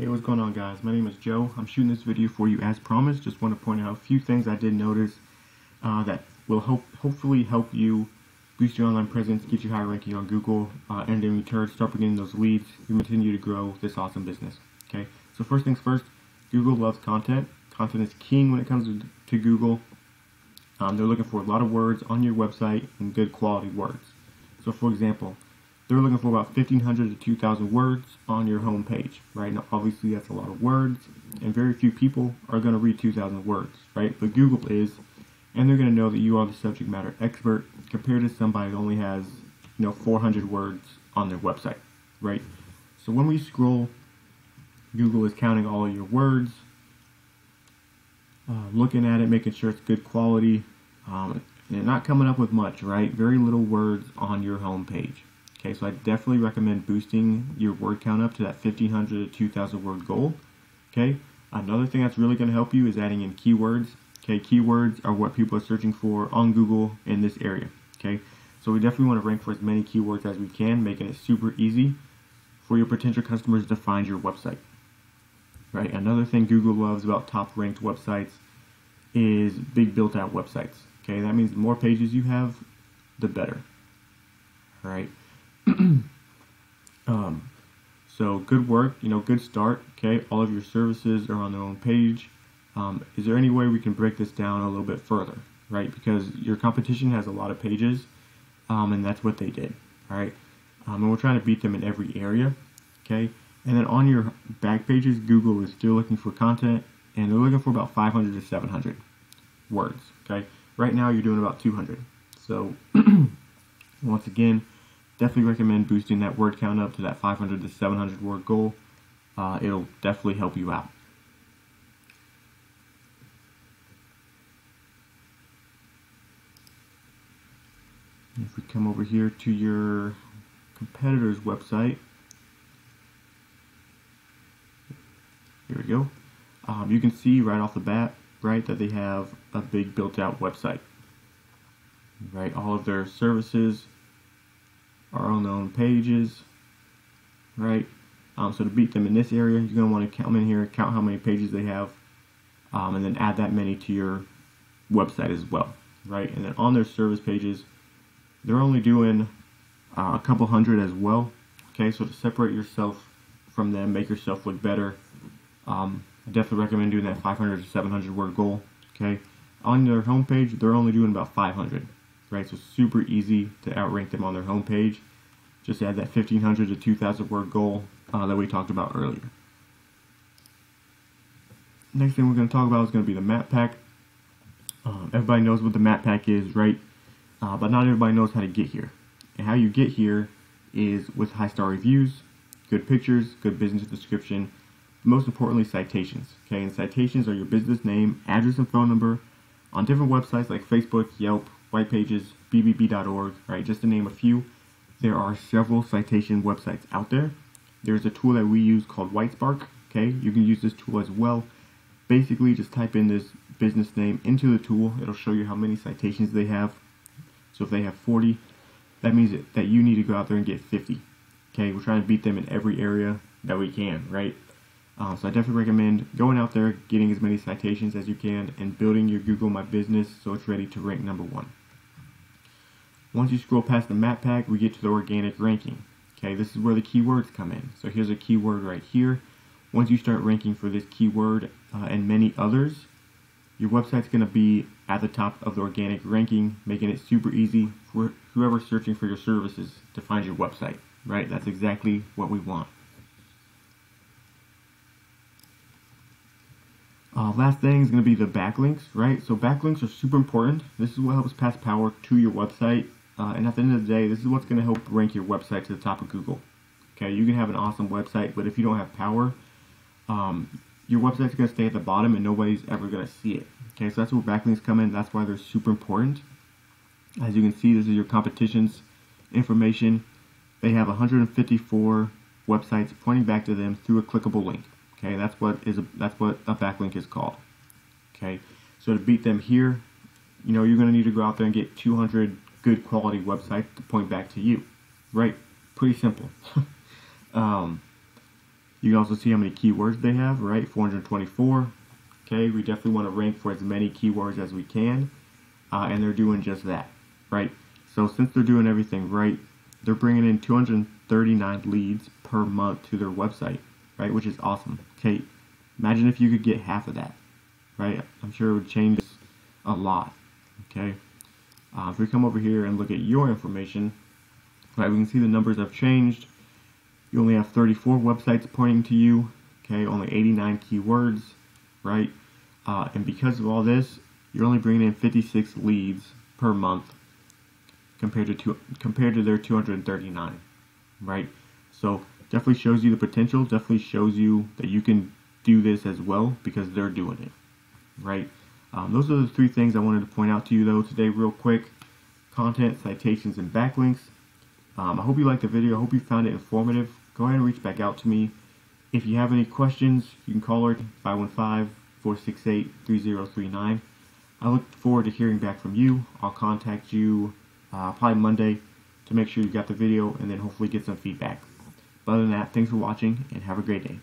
Hey, what's going on guys? My name is Joe. I'm shooting this video for you as promised. Just want to point out a few things I did notice uh, that will hopefully help you boost your online presence, get you higher ranking on Google, uh, and in return start bringing those leads and continue to grow this awesome business. Okay, so first things first, Google loves content. Content is king when it comes to, to Google. Um, they're looking for a lot of words on your website and good quality words. So for example, they're looking for about 1,500 to 2,000 words on your home page, right? Now, obviously, that's a lot of words, and very few people are going to read 2,000 words, right? But Google is, and they're going to know that you are the subject matter expert compared to somebody who only has, you know, 400 words on their website, right? So when we scroll, Google is counting all your words, uh, looking at it, making sure it's good quality, um, and not coming up with much, right? Very little words on your home page. Okay, so I definitely recommend boosting your word count up to that 1500 to 2000 word goal. Okay, another thing that's really going to help you is adding in keywords. Okay, keywords are what people are searching for on Google in this area. Okay, so we definitely want to rank for as many keywords as we can, making it super easy for your potential customers to find your website. Right, another thing Google loves about top ranked websites is big built out websites. Okay, that means the more pages you have, the better. All right. um, so good work, you know, good start. Okay, all of your services are on their own page. Um, is there any way we can break this down a little bit further, right? Because your competition has a lot of pages, um, and that's what they did, all right? Um, and we're trying to beat them in every area, okay? And then on your back pages, Google is still looking for content, and they're looking for about 500 to 700 words, okay? Right now, you're doing about 200. So, once again, definitely recommend boosting that word count up to that 500 to 700 word goal. Uh, it'll definitely help you out. If we come over here to your competitor's website, here we go. Um, you can see right off the bat, right, that they have a big built-out website. Right, all of their services are on their own pages, right? Um, so to beat them in this area, you're going to want to come in here, count how many pages they have, um, and then add that many to your website as well, right? And then on their service pages, they're only doing uh, a couple hundred as well, okay? So to separate yourself from them, make yourself look better, um, I definitely recommend doing that 500 to 700 word goal, okay? On their homepage, they're only doing about 500, right? So super easy to outrank them on their homepage. Just add that 1500 to 2000 word goal uh, that we talked about earlier. Next thing we're going to talk about is going to be the map pack. Um, everybody knows what the map pack is, right? Uh, but not everybody knows how to get here. And how you get here is with high star reviews, good pictures, good business description, most importantly citations. Okay, and citations are your business name, address, and phone number on different websites like Facebook, Yelp, white pages, bbb.org, right? Just to name a few. There are several citation websites out there. There's a tool that we use called Whitespark. Okay, you can use this tool as well. Basically, just type in this business name into the tool. It'll show you how many citations they have. So if they have 40, that means that you need to go out there and get 50. Okay, we're trying to beat them in every area that we can, right? Uh, so I definitely recommend going out there, getting as many citations as you can, and building your Google My Business so it's ready to rank number one. Once you scroll past the map pack, we get to the organic ranking. Okay, this is where the keywords come in. So here's a keyword right here. Once you start ranking for this keyword uh, and many others, your website's going to be at the top of the organic ranking, making it super easy for whoever's searching for your services to find your website, right? That's exactly what we want. Uh, last thing is going to be the backlinks, right? So backlinks are super important. This is what helps pass power to your website uh, and at the end of the day, this is what's going to help rank your website to the top of Google. Okay, you can have an awesome website, but if you don't have power, um, your website's going to stay at the bottom and nobody's ever going to see it. Okay, so that's where backlinks come in. That's why they're super important. As you can see, this is your competition's information. They have 154 websites pointing back to them through a clickable link. Okay, that's what is a, that's what a backlink is called. Okay, so to beat them here, you know, you're going to need to go out there and get 200 good quality website to point back to you. Right? Pretty simple. um, You can also see how many keywords they have, right? 424. Okay, we definitely want to rank for as many keywords as we can, uh, and they're doing just that, right? So since they're doing everything right, they're bringing in 239 leads per month to their website, right? Which is awesome. Okay, imagine if you could get half of that, right? I'm sure it would change a lot. Okay, uh, if we come over here and look at your information, right, we can see the numbers have changed. You only have 34 websites pointing to you. Okay, only 89 keywords, right? Uh, and because of all this, you're only bringing in 56 leads per month compared to two, compared to their 239, right? So definitely shows you the potential. Definitely shows you that you can do this as well because they're doing it, right? Um, those are the three things I wanted to point out to you though today, real quick: content, citations, and backlinks. Um, I hope you liked the video. I hope you found it informative. Go ahead and reach back out to me. If you have any questions, you can call her 515-468-3039. I look forward to hearing back from you. I'll contact you uh, probably Monday to make sure you got the video and then hopefully get some feedback. But other than that, thanks for watching and have a great day.